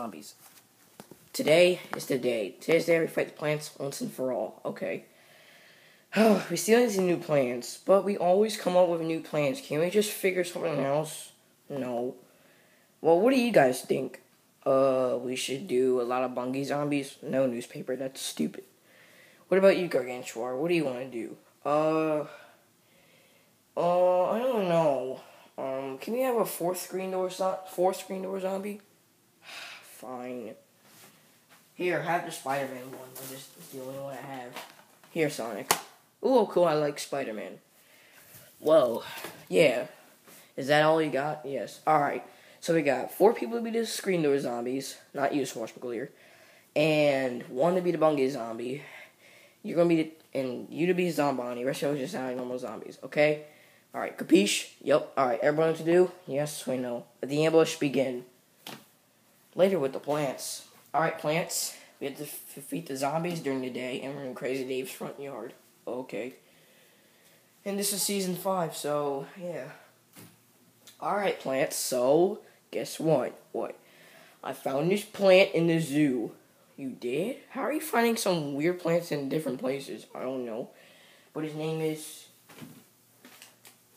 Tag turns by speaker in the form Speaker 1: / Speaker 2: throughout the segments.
Speaker 1: zombies. Today is the day. Today's the day we fight the plants once and for all. Okay. we still need some new plans, but we always come up with new plans. Can we just figure something else? No. Well, what do you guys think? Uh, we should do a lot of Bungee zombies? No newspaper, that's stupid. What about you, Gargantuar? What do you want to do? Uh, uh, I don't know. Um, can we have a fourth screen door zo- fourth screen door zombie? Fine. Here, have the Spider-Man one. I just the only one I have. Here, Sonic. Ooh, cool. I like Spider-Man. Whoa. yeah. Is that all you got? Yes. All right. So we got four people to be the screen door zombies, not you, Swashbuckler, and one to be the Bungee zombie. You're gonna be the, and you to be Zomboni. Rest of us just sound like normal zombies. Okay. All right. Capiche? Yep. All right. Everyone to do? Yes, we know. Let the ambush begin. Later with the plants. All right, plants. We have to defeat the zombies during the day, and we're in Crazy Dave's front yard. Okay. And this is season five, so yeah. All right, plants. So guess what? What? I found this plant in the zoo. You did? How are you finding some weird plants in different places? I don't know. But his name is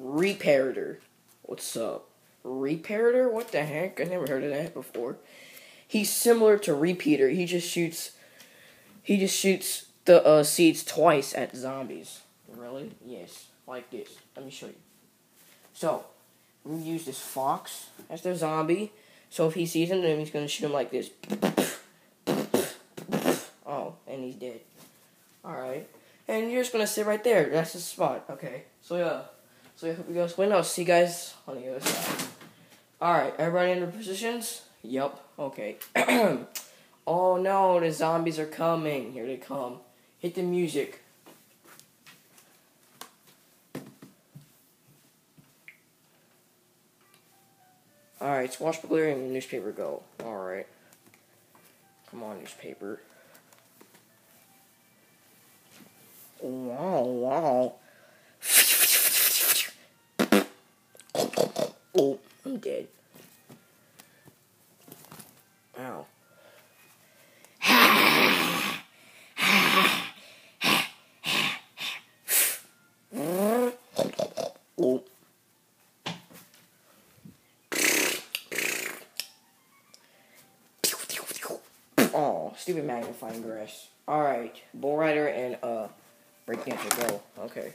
Speaker 1: Reparator. What's up? Reparator? What the heck? I never heard of that before. He's similar to Repeater. He just shoots. He just shoots the uh, seeds twice at zombies. Really? Yes. Like this. Let me show you. So, we use this fox as the zombie. So if he sees him, then he's gonna shoot him like this. Oh, and he's dead. Alright. And you're just gonna sit right there. That's the spot. Okay. So yeah. So I hope you guys win. I'll see you guys on the other side. Alright, everybody in their positions? Yep. Okay. oh no, the zombies are coming. Here they come. Hit the music. Alright, swashbuckler and newspaper go. Alright. Come on, newspaper. Wow, wow. Oh, I'm dead. Ow. Oh. Stupid magnifying glass. Alright, Bull Rider and, uh, Breakdancer, go. Okay.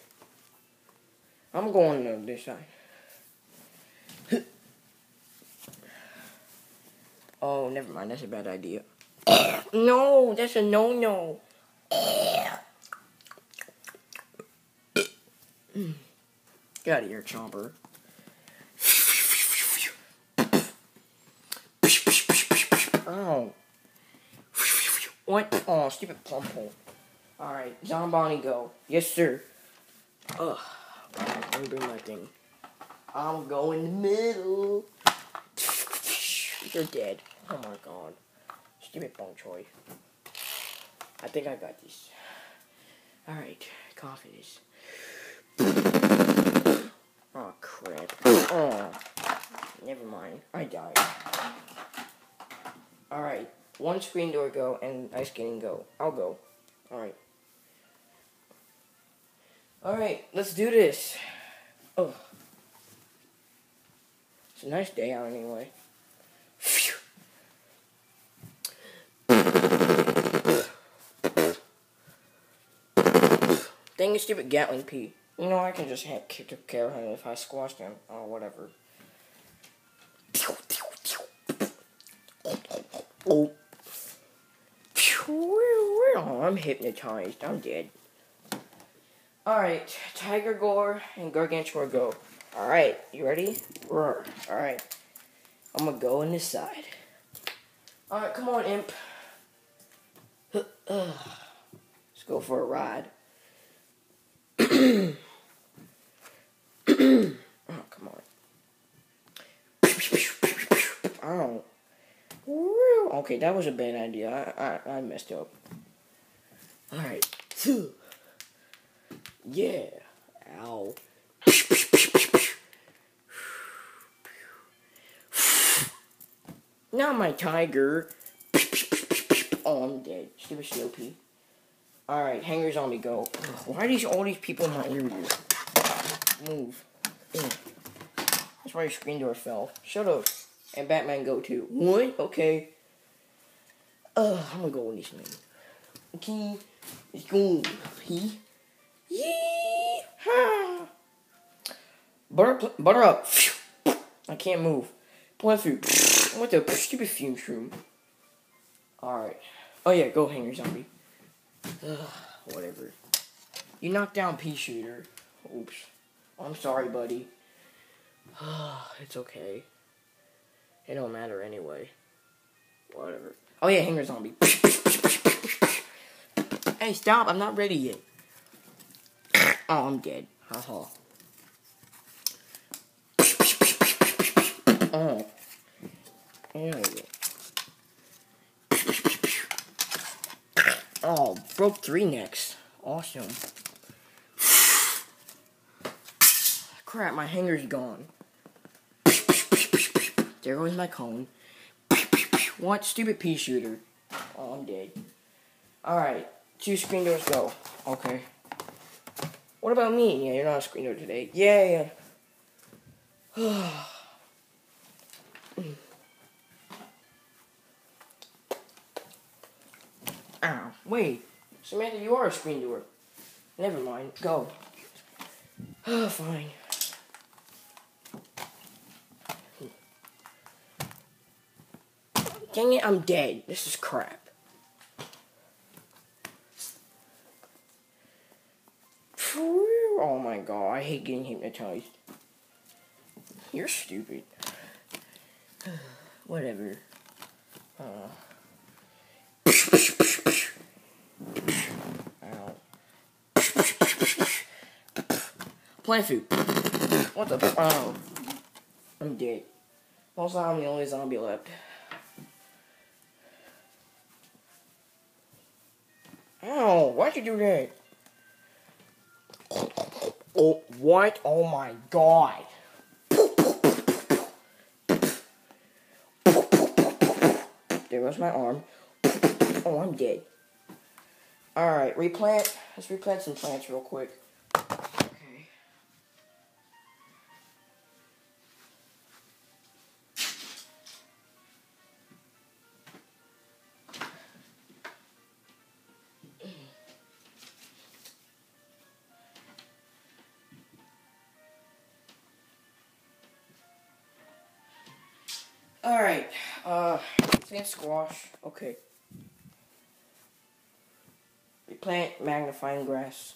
Speaker 1: I'm going to this side. Oh, never mind. That's a bad idea. no, that's a no-no. Get out of here, Chomper. Oh. What? Oh, stupid plum hole. Alright, Zomboni go. Yes, sir. Ugh. Alright, let me bring my thing. I'm going in the middle. You're dead. Oh my god. Stupid Bonk Choy. I think I got this. Alright, confidence. Oh crap. Oh. Never mind. I died. Alright. One screen door go and ice skating go. I'll go. Alright. Alright, let's do this. Oh. It's a nice day out anyway. Dang it, stupid Gatling Pea. You know, I can just have kick care of him if I squash him or whatever. Oh. Oh, I'm hypnotized. I'm dead. Alright, Tiger Gore and Gargantuar go. Alright, you ready? Roar. Alright. I'm gonna go in this side. Alright, come on, Imp. Let's go for a ride. oh, come on. Oh. Okay, that was a bad idea. I, I, I messed up. Alright. Yeah. Ow. Not my tiger. Oh, I'm dead. Stupid COP. Alright, hanger zombie, go. Why are these all these people in my area? Move. Mm. That's why your screen door fell. Shut up. And Batman go too. one. Okay. Uh, I'm gonna go on this man. Okay. Let's go. He. Yee. Ha. Butter, butter up. I can't move. Plant food. What the stupid fume shroom. Alright. Oh yeah, go hanger zombie. Ugh, whatever. You knocked down pea shooter. Oops. I'm sorry, buddy. it's okay. It don't matter anyway. Whatever. Oh yeah, hanger zombie. hey, stop! I'm not ready yet. oh, I'm dead. Haha. oh. Anyway. Oh, broke three necks. Awesome. Crap, my hanger's gone. There goes my cone. What? Stupid pea shooter. Oh, I'm dead. Alright, two screen doors go. Okay. What about me? Yeah, you're not a screen door today. Yeah, yeah. Ow, wait. Samantha, you are a screen door. Never mind. Go. Oh, fine. Dang it, I'm dead. This is crap. Oh my god, I hate getting hypnotized. You're stupid. Whatever. Uh. Plant food. What the? Oh. I'm dead. Also, I'm the only zombie left. Ow, do that? Oh, what? Oh my god. There goes my arm. Oh, I'm dead. Alright, replant. Let's replant some plants real quick. Alright, uh, plant squash. Okay. We plant magnifying grass.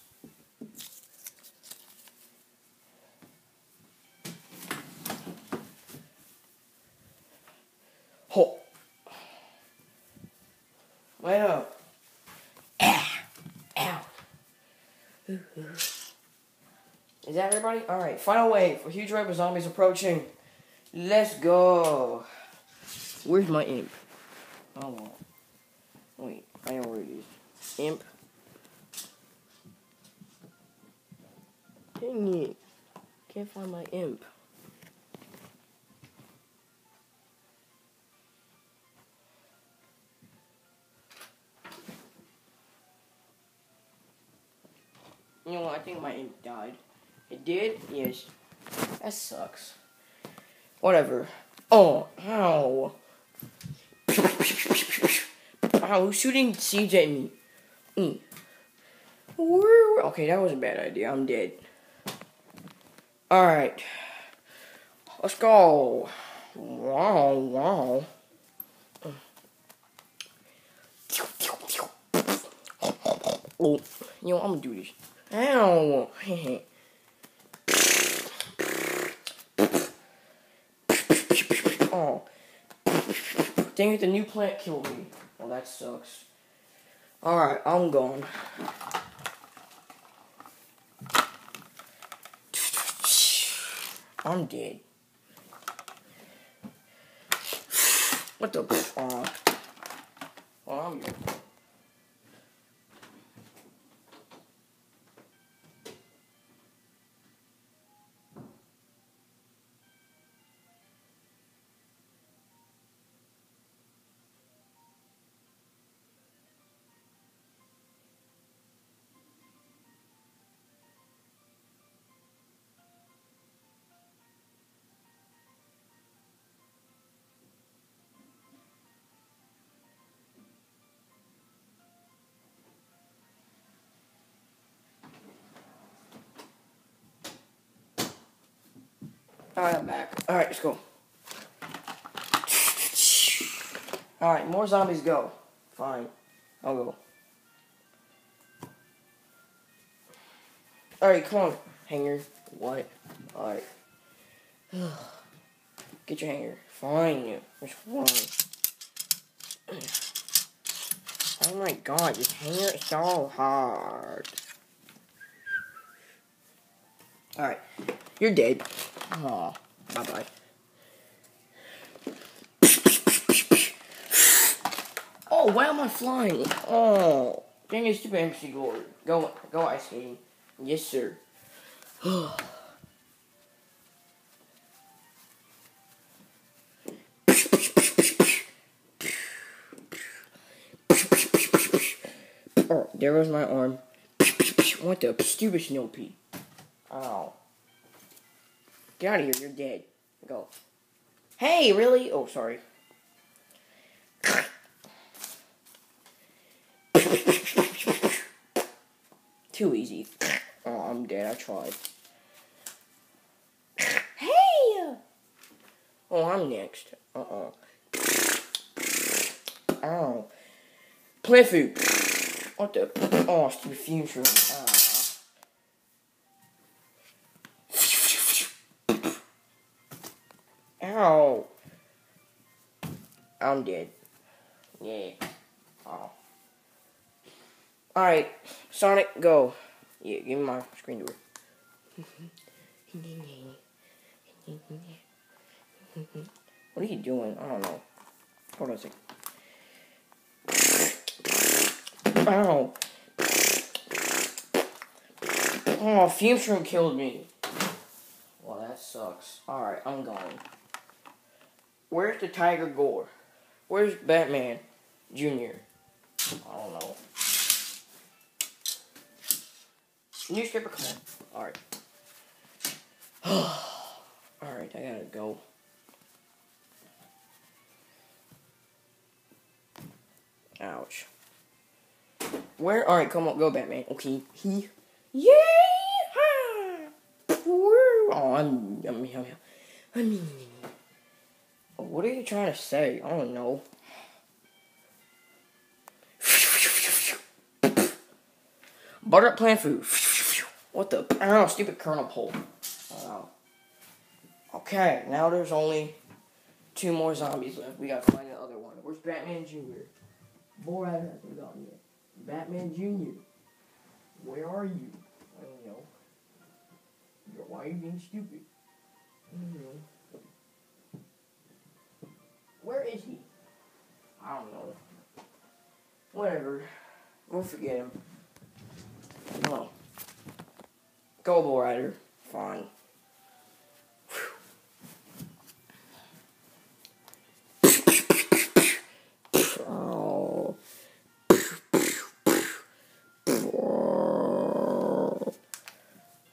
Speaker 1: Ho. Wait up. Ow. Is that everybody? Alright, final wave A huge wave of zombies approaching. Let's go. Where's my imp? Oh, wait, I know where it is. Imp. Dang it. Can't find my imp. You know what? I think my imp died. It did? Yes. That sucks. Whatever. Oh, ow. Wow, who's shooting at me? Mm. Okay, that was a bad idea. I'm dead. Alright. Let's go. Wow, wow. Oh, you know, I'm gonna do this. Ow. oh. Dang it, the new plant killed me. Well, that sucks. Alright, I'm gone. I'm dead. What the fuck? Well, I'm dead. Alright, I'm back. Alright, let's go. Alright, more zombies go. Fine. I'll go. Alright, come on. Hanger. What? Alright. Get your hanger. Fine. There's one. Oh my god, this hanger is so hard. Alright. You're dead. Oh, Aw. Bye bye. Oh, why am I flying? Oh. Dang it, stupid MC Gord. Go, go ice skating. Yes, sir. oh, there goes my arm. What the stupid snow pea. Oh. Get out of here, you're dead. Go. Hey, really? Oh, sorry. Too easy. Oh, I'm dead. I tried. Hey! Oh, I'm next. Uh-oh. Oh. Plant food. What the? Oh, fume shroom. Ow. I'm dead. Yeah. Oh. Alright, Sonic, go. Yeah, give me my screen door. What are you doing? I don't know. Hold on a second. Ow. Oh, Fume Shroom killed me. Well, that sucks. Alright, I'm going. Where's the Tiger Gore? Where's Batman Jr.? I don't know. Newspaper, come on. Alright. Alright, I gotta go. Ouch. Where? Alright, come on, go, Batman. Okay. He. Yay! Oh, I'm. I'm. I'm. I'm what are you trying to say? I don't know. Butter plant food. What the? I don't know, stupid Kernel-pult. Oh. Uh, okay, now there's only two more zombies left. We gotta find the other one. Where's Batman Jr.? Boy, I hasn't gone yet. Batman Jr. Where are you? I don't know. Why are you being stupid? I don't know. Where is he? I don't know. Whatever. We'll forget him. No. Go, Bull Rider. Fine. Oh.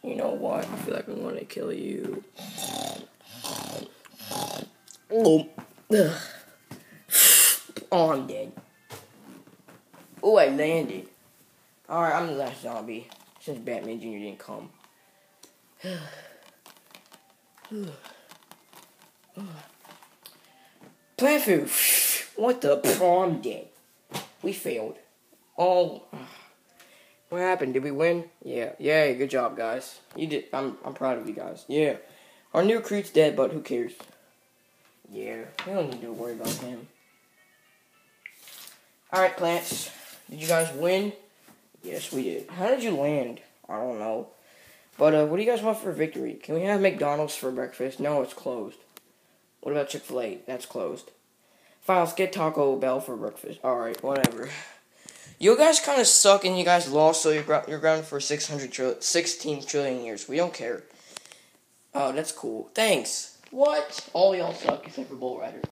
Speaker 1: You know what? I feel like I'm gonna kill you. Oh. Oh, I'm dead. Oh, I landed. Alright, I'm the last zombie. Since Batman Jr. didn't come. Plant food. What the? Oh, I'm dead. We failed. Oh. What happened? Did we win? Yeah. Yay, good job, guys. You did. I'm, I'm proud of you guys. Yeah. Our new recruit's dead, but who cares? Yeah, we don't need to worry about him. Alright, plants. Did you guys win? Yes, we did. How did you land? I don't know. But, uh, what do you guys want for victory? Can we have McDonald's for breakfast? No, it's closed. What about Chick-fil-A? That's closed. Fine, let's get Taco Bell for breakfast. Alright, whatever. You guys kind of suck and you guys lost, so you're, you're grounded for 600 tri 16 trillion years. We don't care. Oh, that's cool. Thanks. What? All y'all suck except for Bull Rider.